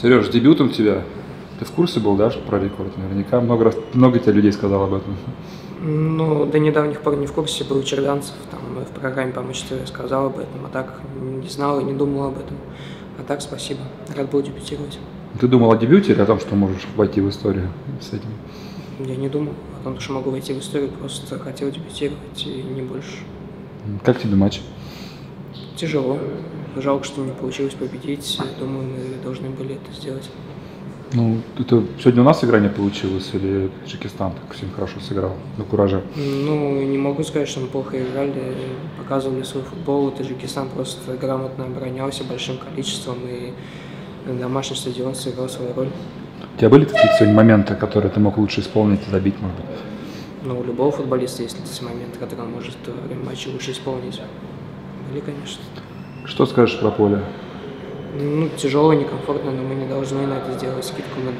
Сереж, дебютом тебя. Ты в курсе был, да, про рекорд? Наверняка много раз, много тебе людей сказал об этом. Ну, до недавних пор не в курсе, был Черданцев, там в программе «Помочь ТВ» сказал об этом, а так не знал и не думал об этом. А так спасибо, рад был дебютировать. Ты думал о дебюте или о том, что можешь войти в историю с этим? Я не думал о том, что могу войти в историю, просто хотел дебютировать и не больше. Как тебе матч? Тяжело. Жалко, что не получилось победить. Думаю, мы должны были это сделать. Ну, это сегодня у нас игра не получилась, или Таджикистан так всем хорошо сыграл, на кураже? Ну, не могу сказать, что мы плохо играли, показывали свой футбол. Таджикистан просто грамотно оборонялся большим количеством, и домашний стадион сыграл свою роль. У тебя были какие-то сегодня моменты, которые ты мог лучше исполнить и забить, может быть? Ну, у любого футболиста есть эти моменты, которые он может во время матча лучше исполнить. Были, конечно. Что скажешь про поле? Ну, тяжело, некомфортно, но мы не должны на это сделать скидку. Мы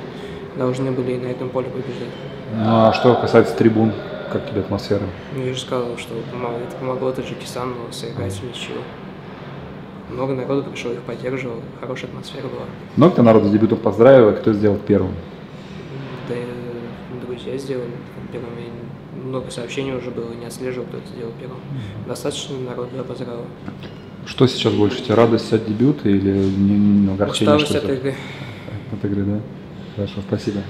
должны были на этом поле побеждать. Ну, а что касается трибун, как тебе атмосфера? Ну, я же сказал, что помогло, это помогло Таджикистану сыграть в ничего. Много народу пришел, их поддерживал, хорошая атмосфера была. Много кто народу с дебютом поздравил, кто сделал первым? Друзья сделали первым. И много сообщений уже было, не отслеживал, кто это сделал первым. Достаточно народу поздравил. Что сейчас больше тебе, радость от дебюта или не, не, огорчение? Усталость от игры. От игры, да? Хорошо, спасибо.